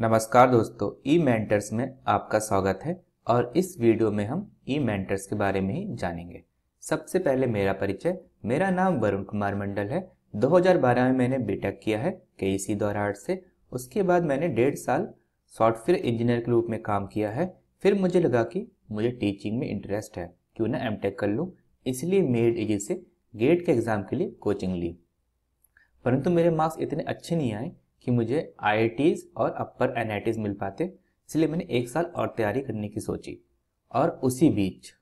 नमस्कार दोस्तों ई मेंटर्स में आपका स्वागत है और इस वीडियो में हम ई मेंटर्स के बारे में ही जानेंगे। सबसे पहले मेरा परिचय, मेरा नाम वरुण कुमार मंडल है। 2012 में मैंने बीटेक किया है के सी आर्ट से। उसके बाद मैंने डेढ़ साल सॉफ्टवेयर इंजीनियर के रूप में काम किया है। फिर मुझे लगा कि मुझे टीचिंग में इंटरेस्ट है, क्यों ना एम कर लूँ। इसलिए मेड एजी से गेट के एग्ज़ाम के लिए कोचिंग ली। परंतु मेरे मार्क्स इतने अच्छे नहीं आए कि मुझे आई और अपर एन मिल पाते, इसलिए मैंने एक साल और तैयारी करने की सोची। और उसी बीच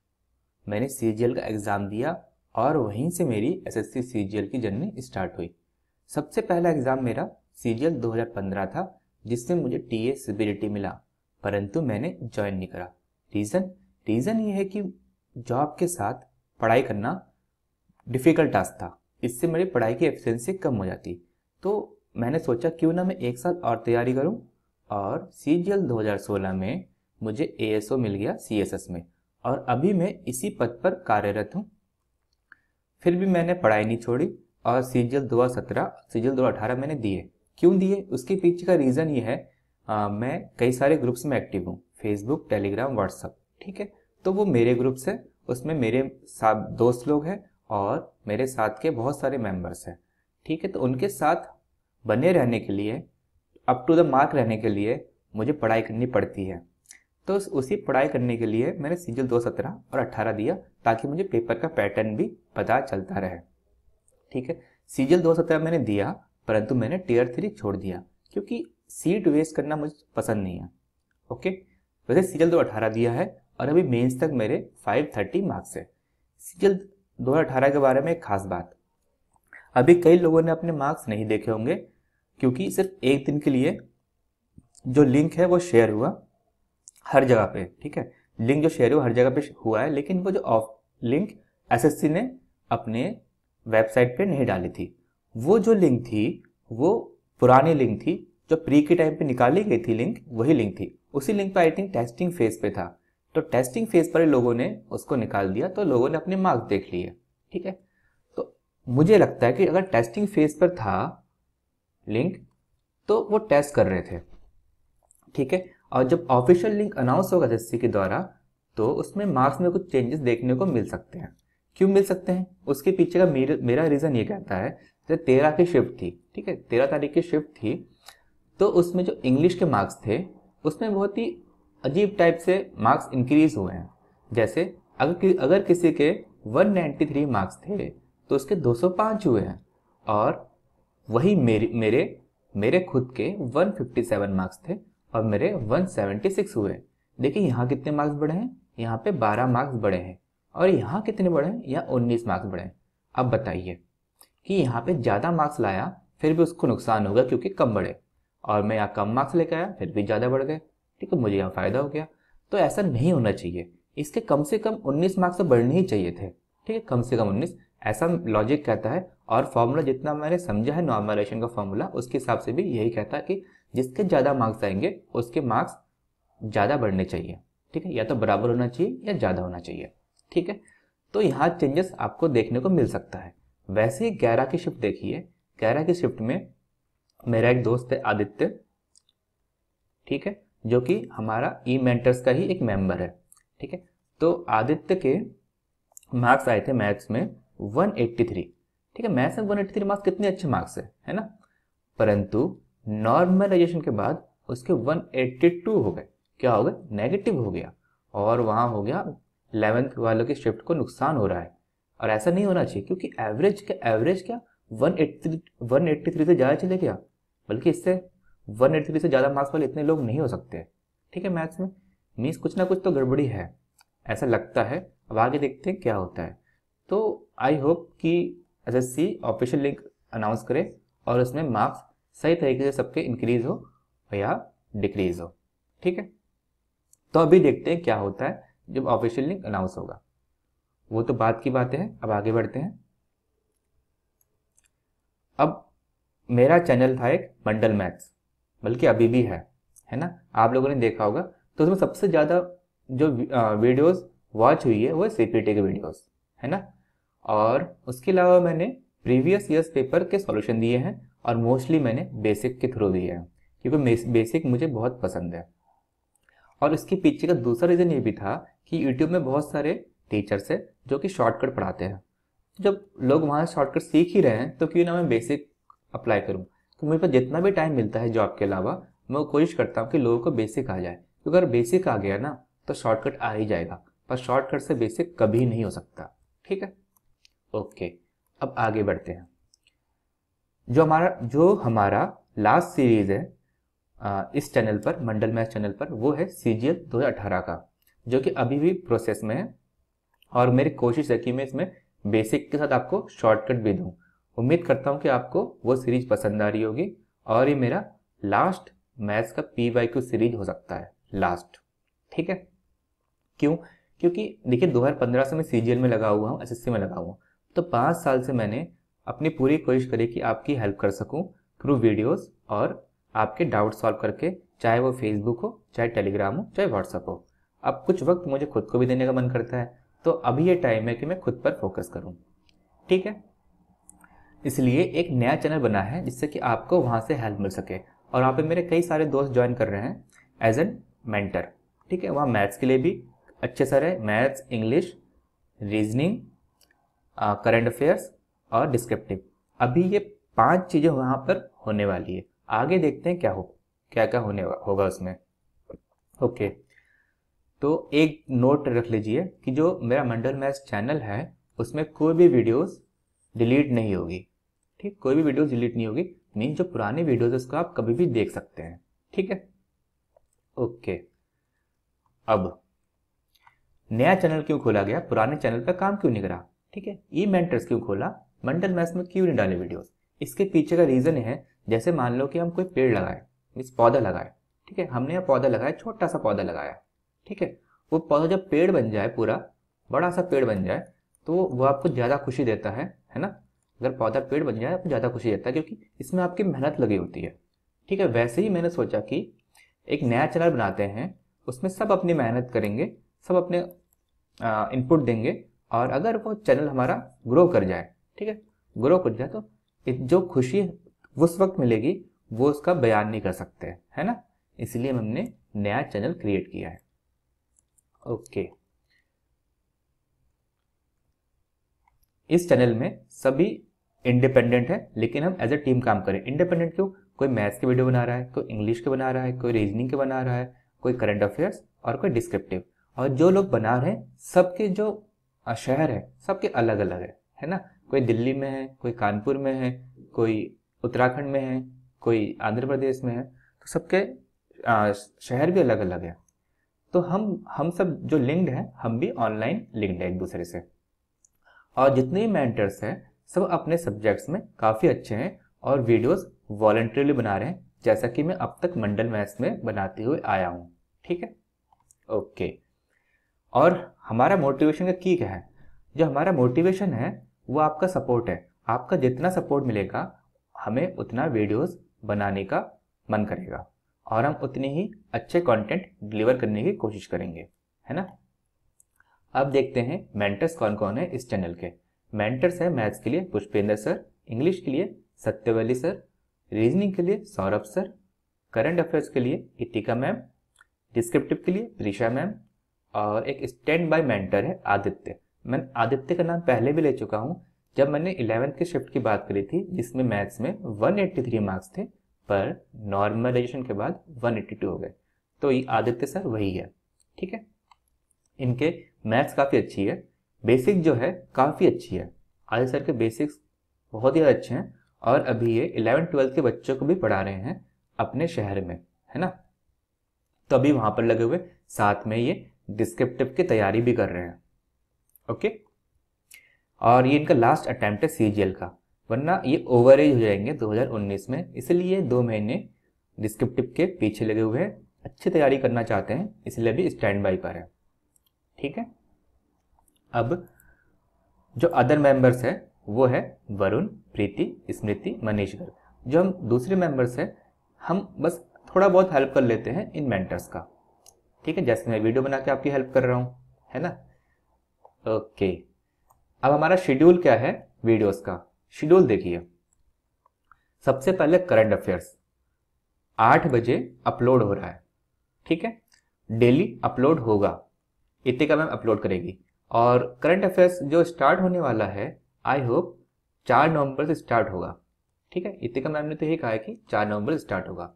मैंने सीजीएल का एग्ज़ाम दिया और वहीं से मेरी एस एस सी की जर्नी स्टार्ट हुई। सबसे पहला एग्ज़ाम मेरा सी 2015 था जिसमें मुझे टी एसिबिलिटी मिला, परंतु मैंने ज्वाइन नहीं करा। रीज़न रीज़न ये है कि जॉब के साथ पढ़ाई करना डिफ़िकल्ट टास्क था। इससे मेरी पढ़ाई की एफिशिएंसी कम हो जाती। तो मैंने सोचा क्यों ना मैं एक साल और तैयारी करूँ। और सी जी एल दो में मुझे एएसओ मिल गया सीएसएस में। और अभी मैं इसी पद पर कार्यरत हूँ। फिर भी मैंने पढ़ाई नहीं छोड़ी और सी जी एल दो हज़ार सत्रह सी जी एल दो अठारह मैंने दिए। क्यों दिए? उसके पीछे का रीज़न ये है आ, मैं कई सारे ग्रुप्स में एक्टिव हूँ। फेसबुक टेलीग्राम व्हाट्सअप ठीक है? तो वो मेरे ग्रुप्स है उसमें मेरे साथ दोस्त लोग हैं और मेरे साथ के बहुत सारे मेंबर्स हैं ठीक है? तो उनके साथ बने रहने के लिए अप टू द मार्क रहने के लिए मुझे पढ़ाई करनी पड़ती है। तो उसी पढ़ाई करने के लिए मैंने सीजल दो सत्रह और अट्ठारह दिया ताकि मुझे पेपर का पैटर्न भी पता चलता रहे। ठीक है? सीजल दो सत्रह मैंने दिया, परंतु मैंने टीयर थ्री छोड़ दिया क्योंकि सीट वेस्ट करना मुझे पसंद नहीं है। ओके वैसे सीजल दो अठारह दिया है और अभी मेंस तक मेरे फाइव थर्टी मार्क्स है। सीजल 2018 के बारे में एक खास बात। अभी कई लोगों ने अपने मार्क्स नहीं देखे होंगे, क्योंकि सिर्फ़ एक दिन के लिए जो लिंक है वो शेयर हुआ हर जगह पे, ठीक है? लिंक जो शेयर हुआ हर जगह पे हुआ है, लेकिन वो जो ऑफ़ लिंक एसएससी ने अपने वेबसाइट पे नहीं डाली थी। वो जो लिंक थी, वो पुरानी लिंक थी, जो प्री के टाइम पे निकाली गई थी लिंक वही लिंक थी। उसी लिंक पर आई थिंक टेस्टिंग फ़ेज़ पे था। तो टेस्टिंग फ़ेज़ पर लोगों ने उसको निकाल दिया तो लोगों ने अपने मार्क्स देख लिए, ठीक है? मुझे लगता है कि अगर टेस्टिंग फ़ेज़ पर था लिंक तो वो टेस्ट कर रहे थे। ठीक है? और जब ऑफिशियल लिंक अनाउंस होगा एस के द्वारा तो उसमें मार्क्स में कुछ चेंजेस देखने को मिल सकते हैं। क्यों मिल सकते हैं? उसके पीछे का मेरे, मेरा रीज़न ये कहता है जैसे तेरह की शिफ्ट थी ठीक है? तेरह तारीख की शिफ्ट थी तो उसमें जो इंग्लिश के मार्क्स थे उसमें बहुत ही अजीब टाइप से मार्क्स इंक्रीज हुए हैं। जैसे अगर अगर किसी के 193 मार्क्स थे तो उसके 205 हुए हैं। और वही मेरे मेरे मेरे खुद के 157 मार्क्स थे और मेरे 176 हुए देखिए यहाँ कितने मार्क्स बढ़े हैं? यहाँ पे 12 मार्क्स बढ़े हैं। और यहाँ कितने बढ़े हैं? यहाँ 19 मार्क्स बढ़े हैं। अब बताइए कि यहाँ पे ज़्यादा मार्क्स लाया, फिर भी उसको नुकसान होगा क्योंकि कम बढ़े। और मैं यहाँ कम मार्क्स लेकर आया, फिर भी ज़्यादा बढ़ गए। ठीक है, मुझे यहाँ फ़ायदा हो गया। तो ऐसा नहीं होना चाहिए। इसके कम से कम 19 मार्क्स तो बढ़ने ही चाहिए थे। ठीक है, कम से कम 19 ऐसा लॉजिक कहता है और फॉर्मूला जितना मैंने समझा है नॉर्मलाइजेशन का फॉर्मूला उसके हिसाब से भी यही कहता है कि जिसके ज़्यादा मार्क्स आएँगे, उसके मार्क्स ज़्यादा बढ़ने चाहिए। ठीक है? या तो बराबर होना चाहिए या ज़्यादा होना चाहिए। ठीक है? तो यहाँ चेंजेस आपको देखने को मिल सकता है। वैसे ही ग्यारह की शिफ्ट देखिए। ग्यारह की शिफ्ट में मेरा एक दोस्त है आदित्य। ठीक है? जो कि हमारा ई मेंटर्स का ही एक मेंबर है। ठीक है? तो आदित्य के मार्क्स आए थे मैथ्स में। 183 ठीक है मैथ्स में 183 मार्क्स कितने अच्छे मार्क्स है है ना? परंतु नॉर्मलाइजेशन के बाद उसके 182 हो गए। क्या हो गए? नेगेटिव हो गया। और वहाँ हो गया इलेवेंथ वालों की शिफ्ट को नुकसान हो रहा है। और ऐसा नहीं होना चाहिए, क्योंकि एवरेज क्या एवरेज क्या? 183 183 से ज़्यादा चले गया। बल्कि इससे 183 से ज़्यादा मार्क्स वाले इतने लोग नहीं हो सकते। ठीक है मैथ्स में? मीन्स कुछ ना कुछ तो गड़बड़ी है। ऐसा लगता है। अब आगे देखते हैं क्या होता है। तो आई होप कि एस ऑफिशियल लिंक अनाउंस करे और उसमें मार्क्स सही तरीके से सबके इंक्रीज हो या डिक्रीज हो। ठीक है? तो अभी देखते हैं क्या होता है जब ऑफिशियल लिंक अनाउंस होगा। वो तो बात की बातें हैं, अब आगे बढ़ते हैं। अब मेरा चैनल था एक मंडल मैथ्स बल्कि अभी भी है है ना? आप लोगों ने देखा होगा। तो उसमें सबसे ज़्यादा जो वीडियोस वॉच हुई है वो सीपीटी के वीडियोस है ना? और उसके अलावा मैंने प्रीवियस ईयर्स पेपर के सॉल्यूशन दिए हैं और मोस्टली मैंने बेसिक के थ्रू दिए हैं, क्योंकि बेसिक मुझे बहुत पसंद है। और इसके पीछे का दूसरा रीज़न ये भी था कि यूट्यूब में बहुत सारे टीचर्स है जो कि शॉर्टकट पढ़ाते हैं। जब लोग वहाँ शॉर्टकट सीख ही रहे हैं तो क्यों ना मैं बेसिक अप्लाई करूँ? तो मेरे पास जितना भी टाइम मिलता है जॉब के अलावा, मैं कोशिश करता हूँ कि लोगों को बेसिक आ जाए। क्योंकि अगर बेसिक आ गया ना तो शॉर्टकट आ ही जाएगा, पर शॉर्टकट से बेसिक कभी नहीं हो सकता। ठीक है? ओके, अब आगे बढ़ते हैं। जो हमारा जो हमारा लास्ट सीरीज़ है इस चैनल पर, मंडल मैथ चैनल पर, वो है सी जी एल दो हज़ार अठारह का, जो कि अभी भी प्रोसेस में है, और मेरी कोशिश है कि मैं इसमें बेसिक के साथ आपको शॉर्टकट भी दूँ। उम्मीद करता हूँ कि आपको वो सीरीज़ पसंद आ रही होगी, और ये मेरा लास्ट मैथ्स का पी वाई क्यू सीरीज़ हो सकता है लास्ट ठीक है? क्यों? क्योंकि देखिए 2015 से मैं सीजीएल में लगा हुआ हूँ एस में लगा हुआ हूँ। तो पाँच साल से मैंने अपनी पूरी कोशिश करी कि आपकी हेल्प कर सकूँ थ्रू वीडियोस और आपके डाउट सॉल्व करके, चाहे वो फेसबुक हो, चाहे टेलीग्राम हो, चाहे व्हाट्सअप हो। अब कुछ वक्त मुझे खुद को भी देने का मन करता है तो अभी ये टाइम है कि मैं खुद पर फोकस करूँ। ठीक है? इसलिए एक नया चैनल बना है जिससे कि आपको वहाँ से हेल्प मिल सके और वहाँ पे मेरे कई सारे दोस्त ज्वाइन कर रहे हैं एज एन मेंटर ठीक है? वहाँ मैथ्स के लिए भी अच्छे sir maths English reasoning current affairs और डिस्क्रिप्टिव अभी ये पाँच चीज़ें वहाँ पर होने वाली है। आगे देखते हैं क्या हो, क्या क्या होने होगा उसमें। ओके तो एक नोट रख लीजिए कि जो मेरा मंडल मैथ्स चैनल है, उसमें कोई भी वीडियोस डिलीट नहीं होगी। ठीक, कोई भी वीडियोस डिलीट नहीं होगी मीन जो पुराने वीडियोस है, उसको आप कभी भी देख सकते हैं। ठीक है? ओके, अब, नया चैनल क्यों खोला गया? पुराने चैनल पर काम क्यों नहीं करा? ठीक है? ई मेंटर्स क्यों खोला? मंडल मैथ्स में क्यों नहीं डाले वीडियोस इसके पीछे का रीज़न है, जैसे मान लो कि हम कोई पेड़ लगाए मीन्स पौधा लगाए, ठीक है? हमने यह पौधा लगाया छोटा सा पौधा लगाया, ठीक है? वो पौधा जब पेड़ बन जाए पूरा बड़ा सा पेड़ बन जाए तो वो आपको ज़्यादा खुशी देता है है ना? अगर पौधा पेड़ बन जाए, आपको ज़्यादा खुशी देता है, क्योंकि इसमें आपकी मेहनत लगी होती है, ठीक है? वैसे ही मैंने सोचा कि एक नया चैनल बनाते हैं, उसमें सब अपनी मेहनत करेंगे, सब अपने इनपुट देंगे और अगर वो चैनल हमारा ग्रो कर जाए, ठीक है? ग्रो कर जाए तो जो खुशी उस वक्त मिलेगी, वो उसका बयान नहीं कर सकते, है ना? इसलिए हमने नया चैनल क्रिएट किया है। ओके इस चैनल में सभी इंडिपेंडेंट है, लेकिन हम एज ए टीम काम करें। इंडिपेंडेंट क्यों? कोई मैथ्स के वीडियो बना रहा है, कोई इंग्लिश के बना रहा है, कोई रीजनिंग के बना रहा है, कोई करंट अफेयर्स और कोई डिस्क्रिप्टिव और जो लोग बना रहे हैं, सबके जो शहर है, सबके अलग अलग है है ना? कोई दिल्ली में है, कोई कानपुर में है, कोई उत्तराखंड में है, कोई आंध्र प्रदेश में है तो सबके शहर भी अलग अलग है। तो हम हम सब जो लिंक्ड है, हम भी ऑनलाइन लिंक्ड है एक दूसरे से। और जितने भी मेंटर्स हैं, सब अपने सब्जेक्ट्स में काफ़ी अच्छे हैं और वीडियोस वॉल्ट्रली बना रहे हैं, जैसा कि मैं अब तक मंडल मैथ्स में बनाते हुए आया हूँ, ठीक है? ओके। और हमारा मोटिवेशन का की क्या है? जो हमारा मोटिवेशन है, वो आपका सपोर्ट है। आपका जितना सपोर्ट मिलेगा, हमें उतना वीडियोस बनाने का मन करेगा। और हम उतने ही अच्छे कंटेंट डिलीवर करने की कोशिश करेंगे। है ना? अब देखते हैं मेंटर्स कौन कौन है इस चैनल के। मेंटर्स है मैथ्स के लिए पुष्पेंद्र सर इंग्लिश के लिए सत्यवली सर रीजनिंग के लिए सौरभ सर करंट अफेयर्स के लिए इतिका मैम डिस्क्रिप्टिव के लिए प्रीशा मैम और एक स्टैंड बाय मेंटर है आदित्य। मैं आदित्य का नाम पहले भी ले चुका हूँ। जब मैंने इलेवेंथ के शिफ्ट की बात करी थी, जिसमें मैथ्स में 183 मार्क्स थे, पर नॉर्मलाइजेशन के बाद 182 हो गए। तो ये आदित्य सर वही है, ठीक है? इनके मैथ्स काफ़ी अच्छी है। बेसिक जो है, काफ़ी अच्छी है। आदित्य सर के बेसिक्स बहुत ही अच्छे हैं, और अभी ये इलेवन ट्वेल्थ के बच्चों को भी पढ़ा रहे हैं अपने शहर में, है ना? तो अभी वहाँ पर लगे हुए, साथ में ये डिस्क्रिप्टिव की तैयारी भी कर रहे हैं। ओके और ये इनका लास्ट अटैम्प्ट है सी का। वरना ये ओवर एज हो जाएँगे 2019 में। इसलिए दो महीने डिस्क्रिप्टिव के पीछे लगे हुए हैं। अच्छी तैयारी करना चाहते हैं, इसलिए भी स्टैंड बाई पर है। ठीक है? अब जो अदर मेंबर्स है, वो है वरुण, प्रीति, स्मृति, मनीष गर्ग। जो हम दूसरे मेंबर्स है, हम बस थोड़ा बहुत हेल्प कर लेते हैं इन मेंटर्स का। ठीक है, जैसे मैं वीडियो बना के आपकी हेल्प कर रहा हूँ, है ना? ओके अब हमारा शेड्यूल क्या है वीडियोस का? शेड्यूल देखिए। सबसे पहले करंट अफेयर्स आठ बजे अपलोड हो रहा है, ठीक है? डेली अपलोड होगा। इतने का मैम अपलोड करेगी। और करंट अफेयर्स जो स्टार्ट होने वाला है आई होप चार नवंबर से स्टार्ट होगा, ठीक है? इतने का मैम ने तो यही कहा है कि चार नवंबर स्टार्ट होगा।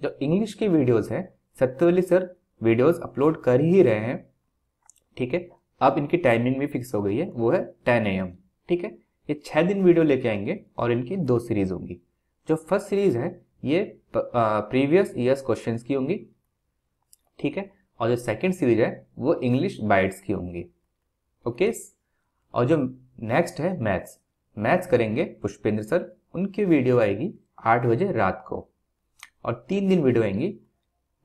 जो इंग्लिश की वीडियोस है, सत्यवली सर वीडियोस अपलोड कर ही रहे हैं, ठीक है? अब इनकी टाइमिंग भी फिक्स हो गई है, वो है टेन एम ठीक है? ये छः दिन वीडियो लेके आएँगे और इनकी दो सीरीज़ होंगी। जो फ़र्स्ट सीरीज़ है, ये प्रीवियस ईयर्स क्वेश्चंस की होंगी, ठीक है? और जो सेकंड सीरीज़ है, वो इंग्लिश बाइट्स की होंगी ओके और जो नेक्स्ट है मैथ्स मैथ्स करेंगे पुष्पेंद्र सर, उनकी वीडियो आएगी आठ बजे रात को, और तीन दिन वीडियो आएँगी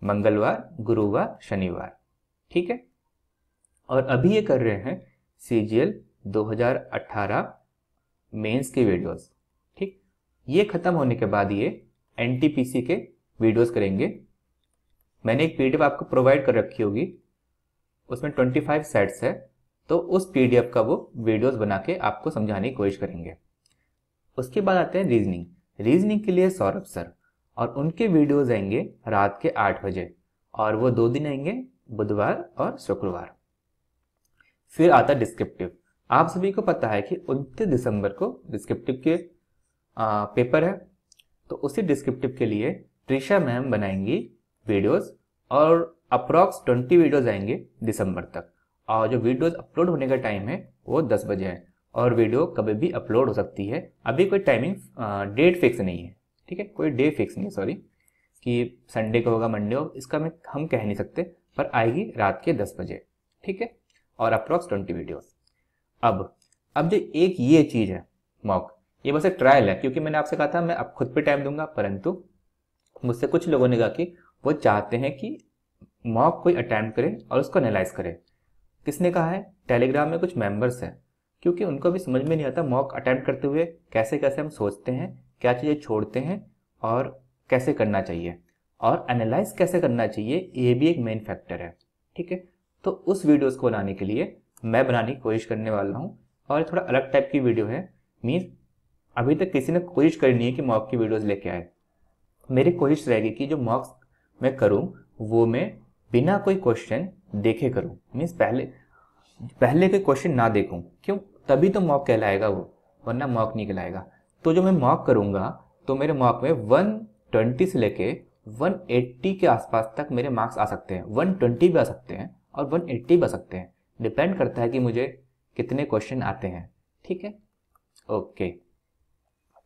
मंगलवार, गुरुवार, शनिवार। ठीक है? और अभी ये कर रहे हैं सी जी एल दो मेंस की वीडियोस। ठीक? ये ख़त्म होने के बाद ये एन के वीडियोस करेंगे। मैंने एक पीडीएफ आपको प्रोवाइड कर रखी होगी। उसमें 25 सेट्स है। तो उस पीडीएफ का वो वीडियोस बना के आपको समझाने की कोशिश करेंगे। उसके बाद आते हैं रीजनिंग। रीजनिंग के लिए सौरभ सर। और उनके वीडियोज़ आएँगे रात के आठ बजे और वो दो दिन आएँगे बुधवार और शुक्रवार। फिर आता डिस्क्रिप्टिव आप सभी को पता है कि उनतीस दिसंबर को डिस्क्रिप्टिव के आ, पेपर है। तो उसी डिस्क्रिप्टिव के लिए त्रिशा मैम बनाएँगी वीडियोस और अप्रॉक्स ट्वेंटी वीडियोस आएँगे दिसंबर तक। और जो वीडियोस अपलोड होने का टाइम है वो दस बजे है। और वीडियो कभी भी अपलोड हो सकती है। अभी कोई टाइमिंग डेट फिक्स नहीं है। ठीक है? कोई डे फिक्स नहीं है सॉरी कि संडे को होगा मंडे हो इसका मैं, हम कह नहीं सकते, पर आएगी रात के दस बजे, ठीक है? और अप्रॉक्स ट्वेंटी वीडियोस अब अब जो एक ये चीज़ है मॉक ये बस एक ट्रायल है, क्योंकि मैंने आपसे कहा था, मैं अब खुद पे टाइम दूँगा, परंतु मुझसे कुछ लोगों ने कहा कि वो चाहते हैं कि मॉक कोई अटैम्प्ट करे और उसको एनालाइज करे। किसने कहा है? टेलीग्राम में कुछ मेंबर्स हैं, क्योंकि उनको भी समझ में नहीं आता मॉक अटैम्प्ट करते हुए कैसे कैसे हम सोचते हैं क्या चीज़ें छोड़ते हैं और कैसे करना चाहिए? और एनालाइज कैसे करना चाहिए, ये भी एक मेन फैक्टर है, ठीक है? तो उस वीडियोस को बनाने के लिए मैं बनाने की कोशिश करने वाला हूँ और थोड़ा अलग टाइप की वीडियो है। मीन्स अभी तक किसी ने कोशिश करनी है कि मॉक की वीडियोस लेके आए। मेरी कोशिश रहेगी कि जो मॉक्स मैं करूँ, वो मैं बिना कोई क्वेश्चन देखे करूँ। मीन्स पहले पहले कोई क्वेश्चन ना देखूँ। क्यों? तभी तो मॉक कहलाएगा वो, वरना मॉक नहीं कहलाएगा। तो जो मैं मॉक करूँगा तो मेरे मॉक में 120 से लेके 180 के आसपास तक मेरे मार्क्स आ सकते हैं। 120 भी आ सकते हैं और 180 भी आ सकते हैं। डिपेंड करता है कि मुझे कितने क्वेश्चन आते हैं। ठीक है? ओके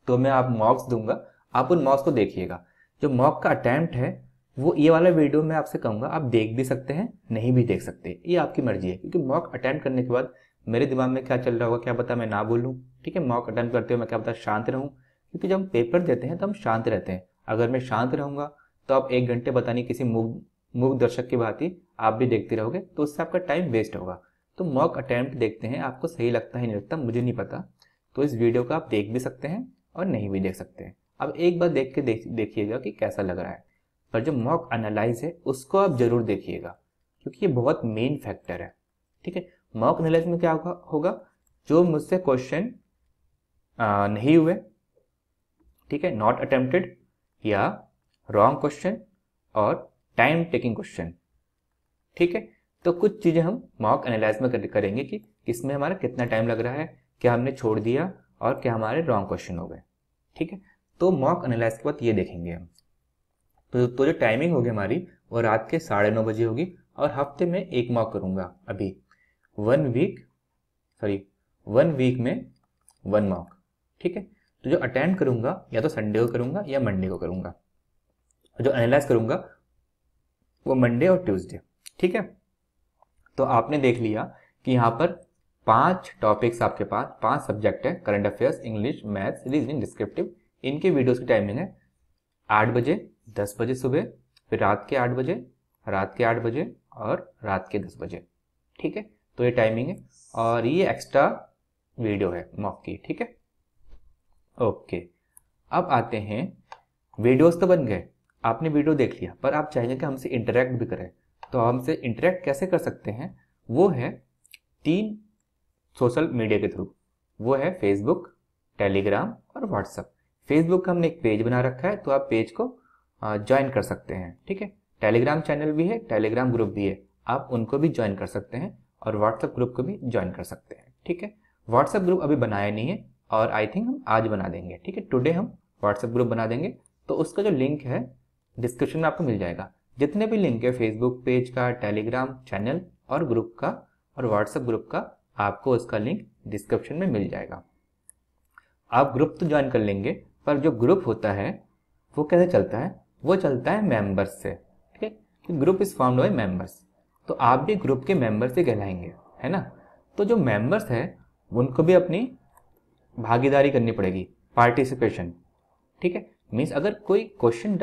तो मैं आप मॉक्स दूँगा। आप उन मॉक्स को देखिएगा। जो मॉक का अटैम्प्ट है, वो ये वाला वीडियो मैं आपसे कहूँगा, आप देख भी सकते हैं, नहीं भी देख सकते। ये आपकी मर्ज़ी है, क्योंकि मॉक अटैम्प्ट करने के बाद मेरे दिमाग में क्या चल रहा होगा, क्या पता मैं ना बोलूँ। ठीक है मॉक अटैम्प्ट करते हुए मैं क्या पता शांत रहूँ। क्योंकि जब हम पेपर देते हैं तो हम शांत रहते हैं। अगर मैं शांत रहूँगा तो आप एक घंटे पता नहीं किसी मूव मूव दर्शक की भांति आप भी देखते रहोगे तो उससे आपका टाइम वेस्ट होगा। तो मॉक अटैम्प्ट देखते हैं, आपको सही लगता है, नहीं लगता, मुझे नहीं पता। तो इस वीडियो को आप देख भी सकते हैं और नहीं भी देख सकते हैं। अब एक बार देख के देख, देखिएगा कि कैसा लग रहा है। पर जो मॉक एनालाइज है, उसको आप ज़रूर देखिएगा, क्योंकि ये बहुत मेन फैक्टर है। ठीक है मॉक एनालाइज में क्या होगा जो मुझसे क्वेश्चन नहीं हुए ठीक है नॉट अटेम्प्टेड या रॉन्ग क्वेश्चन और टाइम टेकिंग क्वेश्चन ठीक है? तो कुछ चीज़ें हम मॉक एनालाइज में करेंगे कि किसमें हमारा कितना टाइम लग रहा है क्या हमने छोड़ दिया और क्या हमारे रॉन्ग क्वेश्चन हो गए ठीक है? तो मॉक एनालाइज के बाद ये देखेंगे हम। तो, तो जो टाइमिंग होगी हमारी वो रात के साढ़े नौ बजे होगी और हफ़्ते में एक मॉक करूँगा अभी। One week sorry one week में वन मॉक ठीक है? तो जो अटेंड करूँगा, या तो संडे को करूँगा, या मंडे को करूँगा, जो एनालाइज करूँगा, वो मंडे और ट्यूसडे, ठीक है? तो आपने देख लिया कि यहाँ पर पाँच टॉपिक्स आपके पास, पाँच सब्जेक्ट है current affairs English maths reasoning descriptive इनके वीडियोस की टाइमिंग है आठ बजे, दस बजे सुबह, फिर रात के आठ बजे, रात के आठ बजे, और रात के दस बजे, ठीक है? तो ये टाइमिंग है और ये एक्स्ट्रा वीडियो है मॉक की, ठीक है? ओके अब आते हैं। वीडियोस तो बन गए। आपने वीडियो देख लिया, पर आप चाहेंगे कि हमसे इंटरेक्ट भी करें। तो हमसे इंटरेक्ट कैसे कर सकते हैं? वो है तीन सोशल मीडिया के थ्रू वो है फेसबुक टेलीग्राम और व्हाट्सअप फेसबुक का हमने एक पेज बना रखा है तो आप पेज को ज्वाइन कर सकते हैं, ठीक है? टेलीग्राम चैनल भी है टेलीग्राम ग्रुप भी है। आप उनको भी ज्वाइन कर सकते हैं। और व्हाट्सएप ग्रुप को भी ज्वाइन कर सकते हैं, ठीक है? व्हाट्सएप ग्रुप अभी बनाया नहीं है और आई थिंक हम आज बना देंगे, ठीक है? टुडे हम व्हाट्सएप ग्रुप बना देंगे तो उसका जो लिंक है डिस्क्रिप्शन में आपको मिल जाएगा। जितने भी लिंक है फेसबुक पेज का टेलीग्राम चैनल और ग्रुप का, और व्हाट्सएप ग्रुप का, आपको उसका लिंक डिस्क्रिप्शन में मिल जाएगा। आप ग्रुप तो ज्वाइन कर लेंगे, पर जो ग्रुप होता है, वो कैसे चलता है? वो चलता है मेंबर्स से, ठीक है? Group is found by members तो आप भी ग्रुप के मेंबर से कहलाएँगे, है ना? तो जो मेंबर्स है, उनको भी अपनी भागीदारी करनी पड़ेगी पार्टिसिपेशन ठीक है? मीन्स अगर कोई क्वेश्चन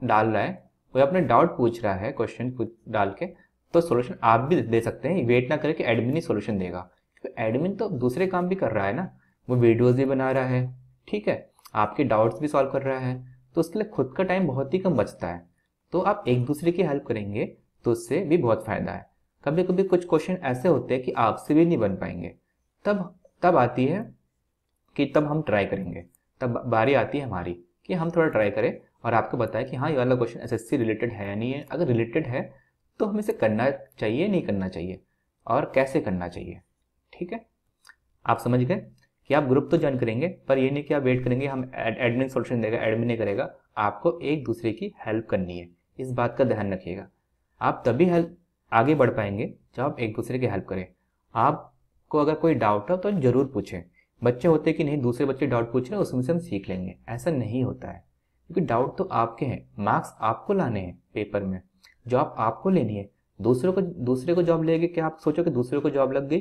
डाल रहा है, कोई अपने डाउट पूछ रहा है क्वेश्चन डाल के तो सोल्यूशन आप भी दे सकते हैं। वेट ना करें कि एडमिन ही सोल्यूशन देगा। क्योंकि एडमिन तो दूसरे काम भी कर रहा है ना? वो वीडियोज़ भी बना रहा है, ठीक है? आपके डाउट्स भी सॉल्व कर रहा है तो उसके लिए खुद का टाइम बहुत ही कम बचता है। तो आप एक दूसरे की हेल्प करेंगे तो उससे भी बहुत फ़ायदा है। कभी कभी कुछ क्वेश्चन ऐसे होते हैं कि आपसे भी नहीं बन पाएँगे। तब तब आती है कि तब हम ट्राई करेंगे। तब बारी आती है हमारी कि हम थोड़ा ट्राई करें और आपको बताएँ कि हाँ ये वाला क्वेश्चन एसएससी रिलेटेड है या नहीं है। अगर रिलेटेड है तो हमें इसे करना चाहिए नहीं करना चाहिए और कैसे करना चाहिए? ठीक है? आप समझ गए कि आप ग्रुप तो ज्वाइन करेंगे, पर ये नहीं कि आप वेट करेंगे, हम एडमिन सोल्यूशन देगा एडमिन नहीं करेगा। आपको एक दूसरे की हेल्प करनी है। इस बात का ध्यान रखिएगा। आप तभी हेल्प आगे बढ़ पाएँगे जब आप एक दूसरे की हेल्प करें। आपको अगर कोई डाउट हो तो ज़रूर पूछें। बच्चे होते कि नहीं, दूसरे बच्चे डाउट पूछ रहे उसमें से हम सीख लेंगे। ऐसा नहीं होता है। क्योंकि डाउट तो आपके हैं। मार्क्स आपको लाने हैं पेपर में। जॉब आपको लेनी है। दूसरों को, दूसरे को जॉब लेगी, क्या आप सोचो कि दूसरे को जॉब लग गई?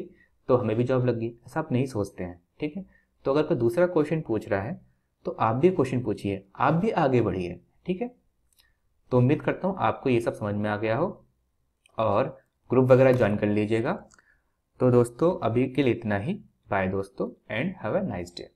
तो हमें भी जॉब लग गई। ऐसा आप नहीं सोचते हैं, ठीक है? तो अगर कोई दूसरा क्वेश्चन पूछ रहा है तो आप भी क्वेश्चन पूछिए। आप भी आगे बढ़िए, ठीक है? तो उम्मीद करता हूँ आपको ये सब समझ में आ गया हो और ग्रुप वगैरह ज्वाइन कर लीजिएगा। तो दोस्तों, अभी के लिए इतना ही। बाय दोस्तों and have a nice day